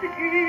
city.